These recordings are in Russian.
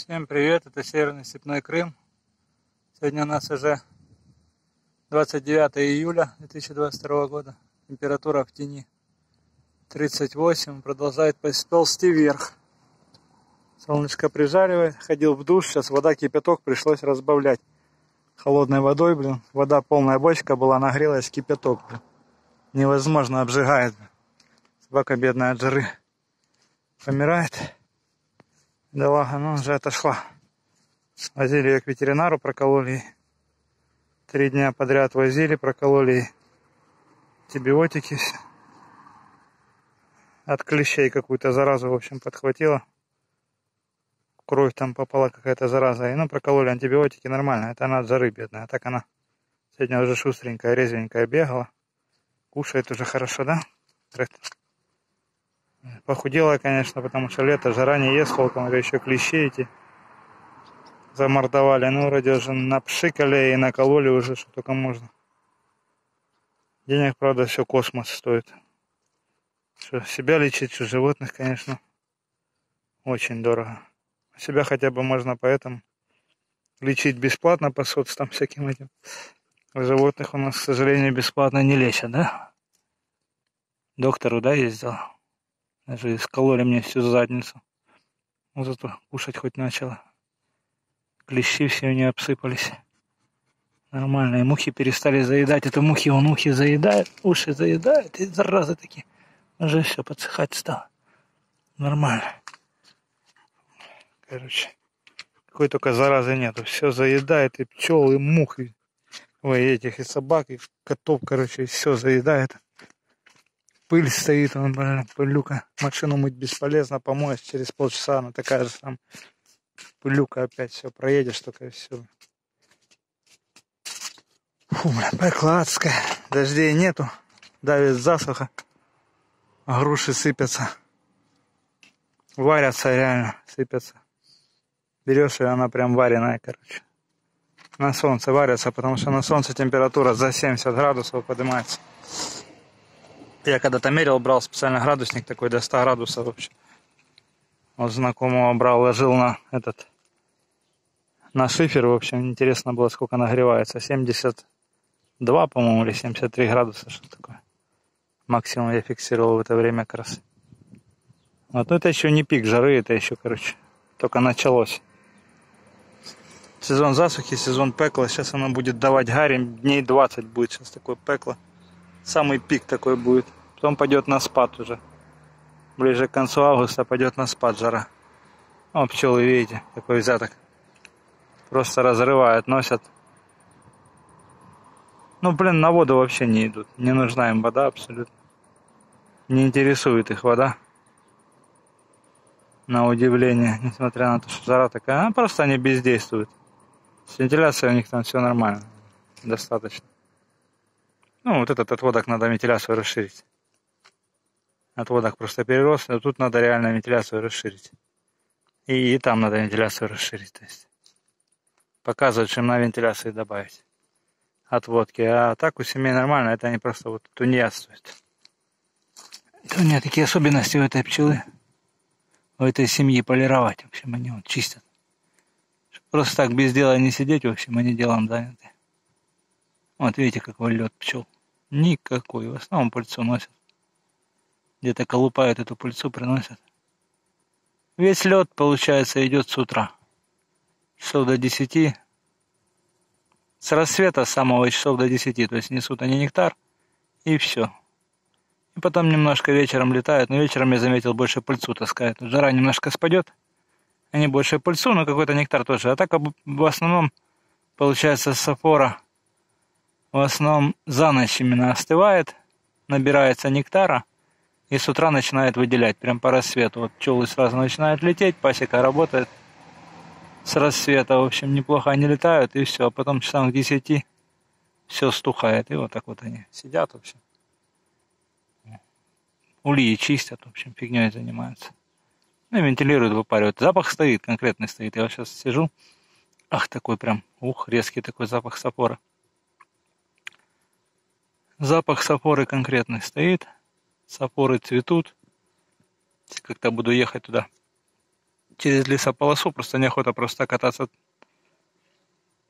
Всем привет, это Северный Степной Крым. Сегодня у нас уже 29 июля 2022 года. Температура в тени 38, продолжает ползти вверх. Солнышко прижаривает, ходил в душ, сейчас вода кипяток, пришлось разбавлять холодной водой, блин. Вода полная бочка была, нагрелась кипяток, блин. Невозможно, обжигает. Собака бедная от жары помирает. Да ладно, ну уже отошла. Возили ее к ветеринару, прокололи. Три дня подряд возили, прокололи антибиотики. От клещей какую-то заразу, в общем, подхватила. Кровь там попала какая-то зараза. И ну, прокололи антибиотики нормально. Это она от жары бедная. Так она сегодня уже шустренькая, резвенькая бегала. Кушает уже хорошо, да? Похудела, конечно, потому что лето, жара не ест толком, это еще клещи эти замордовали. Ну, вроде уже напшикали и накололи уже, что только можно. Денег, правда, все космос стоит. Что, себя лечить, что животных, конечно, очень дорого. Себя хотя бы можно поэтому лечить бесплатно по соцтам всяким этим. Животных у нас, к сожалению, бесплатно не лечат, да? Доктору, да, ездил? Даже искололи мне всю задницу. Но зато кушать хоть начала. Клещи все не обсыпались. Нормальные мухи перестали заедать. Это мухи, он ухи заедает, уши заедает. И заразы такие. Уже все, подсыхать стало. Нормально. Короче, какой только заразы нету. Все заедает, и пчел, и мух, и ой, этих, и собак, и котов, короче, все заедает. Пыль стоит, он, блин, пылюка. Машину мыть бесполезно, помоешь через полчаса, она такая же там. Пылюка опять, все, проедешь только и все. Фу, блин, прокладская. Дождей нету, давит засуха. Груши сыпятся. Варятся реально, сыпятся. Берешь, и она прям вареная, короче. На солнце варятся, потому что на солнце температура за 70 градусов поднимается. Я когда-то мерил, брал специально градусник такой до 100 градусов вообще. Вот знакомого брал, ложил на этот, на шифер, в общем, интересно было, сколько нагревается. 72, по-моему, или 73 градуса, что такое. Максимум я фиксировал в это время как раз. Вот, ну это еще не пик жары, это еще, короче, только началось. Сезон засухи, сезон пекла. Сейчас оно будет давать гарри. Дней 20 будет сейчас такое пекло самый пик такой будет. Потом пойдет на спад уже. Ближе к концу августа пойдет на спад жара. О, пчелы, видите, какой взяток. Просто разрывают, носят. Ну, блин, на воду вообще не идут. Не нужна им вода абсолютно. Не интересует их вода. На удивление, несмотря на то, что жара такая. А просто они бездействуют. С вентиляцией у них там все нормально. Достаточно. Ну, вот этот отводок надо вентиляцию расширить. Отводок просто перерос, но тут надо реально вентиляцию расширить. И, там надо вентиляцию расширить. То есть показывают, что им на вентиляции добавить отводки. А так у семей нормально, это они просто вот тунеядствуют. Это у меня такие особенности у этой пчелы, у этой семьи полировать. В общем, они вот чистят. Просто так без дела не сидеть, в общем, они делом заняты. Вот видите, какой лед пчел. Никакой. В основном пыльцу носят. Где-то колупают эту пыльцу, приносят. Весь лед, получается, идет с утра. Часов до 10. С рассвета самого часов до 10. То есть несут они нектар. И все. И потом немножко вечером летают. Но вечером я заметил, больше пыльцу таскают. Жара немножко спадет. Они больше пыльцу, но какой-то нектар тоже. А так в основном получается сафора в основном за ночь именно остывает, набирается нектара и с утра начинает выделять, прям по рассвету. Вот пчелы сразу начинают лететь, пасека работает с рассвета, в общем, неплохо они летают, и все, а потом часам к десяти все стухает, и вот так вот они сидят, в общем. Ульи чистят, в общем, фигней занимаются. Ну и вентилируют, выпаривают. Запах стоит, конкретный стоит. Я вот сейчас сижу, ах, такой прям, ух, резкий такой запах сапора. Запах сапоры конкретный стоит. Сапоры цветут. Как-то буду ехать туда. через лесополосу, просто неохота просто кататься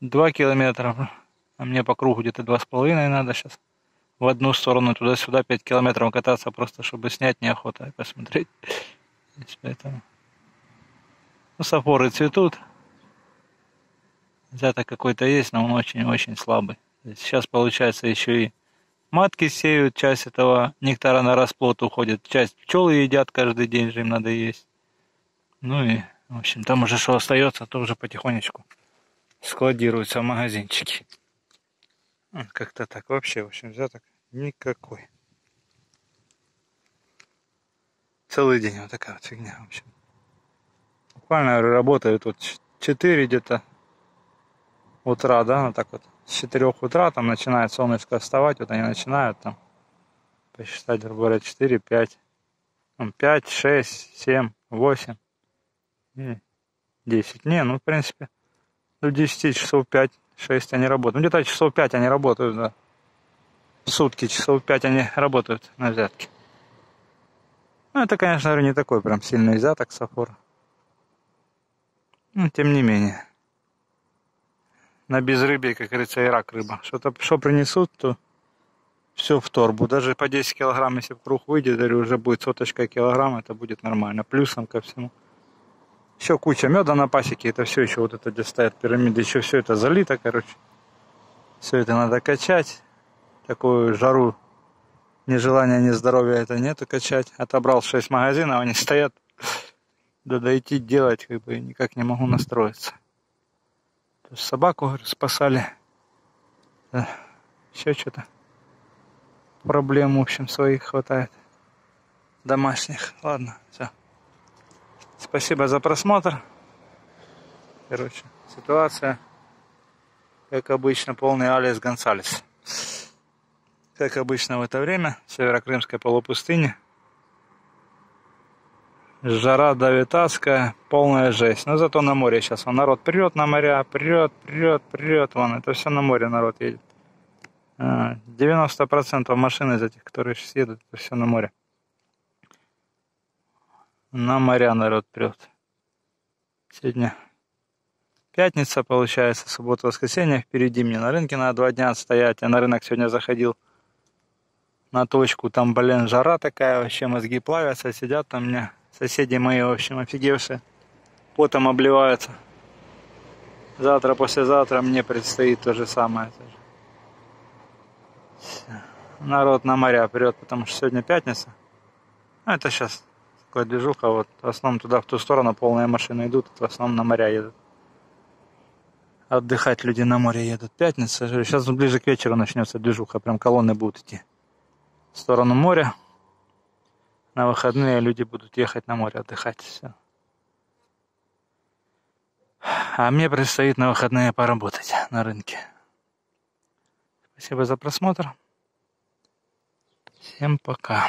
2 километра, а мне по кругу где-то два с половиной надо сейчас. В одну сторону туда-сюда 5 километров кататься, просто чтобы снять неохота и посмотреть. Поэтому... Ну, сафоры цветут. Взяток какой-то есть, но он очень-очень слабый. Сейчас, получается, еще и матки сеют, часть этого нектара на расплод уходит, часть пчелы едят каждый день же им надо есть. Ну и, в общем, там уже что остается, то уже потихонечку складируется в магазинчике. Как-то так вообще, в общем, взяток никакой. Целый день вот такая вот фигня, в общем. Буквально работаю тут 4 где-то утра, да, вот так вот. С 4 утра там начинает солнышко вставать, вот они начинают там посчитать, грубо говоря, 4, 5, 5, 6, 7, 8 и 10. Не, ну, в принципе, до 10 часов 5, 6 они работают. Ну, где-то часов 5 они работают, да. Сутки часов 5 они работают на взятке. Ну, это, конечно, не такой прям сильный взяток сафор. Но, тем не менее. На безрыбье, как говорится, и рак рыба. Что-то, что принесут, то все в торбу. Даже по 10 килограмм, если в круг выйдет, говорю, уже будет соточка килограмм, это будет нормально. Плюсом ко всему. Еще куча меда на пасеке, это все еще вот это где стоят пирамиды, еще все это залито, короче. Все это надо качать. Такую жару ни желания, ни здоровья это нету качать. Отобрал 6 магазинов, они стоят. Да дойти делать, как бы никак не могу настроиться. Собаку спасали. Да. Еще что-то. Проблем, в общем, своих хватает. Домашних. Ладно, все. Спасибо за просмотр. Короче, ситуация, как обычно, полный Алис Гонсалес. Как обычно в это время, в северокрымской полупустыне. Жара давит адская, полная жесть. Но зато на море сейчас он народ прет на моря, прет, прет, прет. Вон, это все на море народ едет. 90% а, машин из этих, которые сейчас едут, это все на море. На моря народ прет. Сегодня пятница, получается, суббота, воскресенье. Впереди мне на рынке надо два дня стоять. Я на рынок сегодня заходил на точку. Там, блин, жара такая, вообще мозги плавятся, сидят там меня соседи мои, в общем, офигевшие. Потом обливаются. Завтра, послезавтра мне предстоит то же самое. Народ на моря прет, потому что сегодня пятница. А это сейчас такая движуха. Вот в основном туда, в ту сторону полные машины идут, в основном на моря едут. Отдыхать люди на море едут. Пятница. Сейчас ближе к вечеру начнется движуха. Прям колонны будут идти в сторону моря. На выходные люди будут ехать на море отдыхать. Все. А мне предстоит на выходные поработать на рынке. Спасибо за просмотр. Всем пока.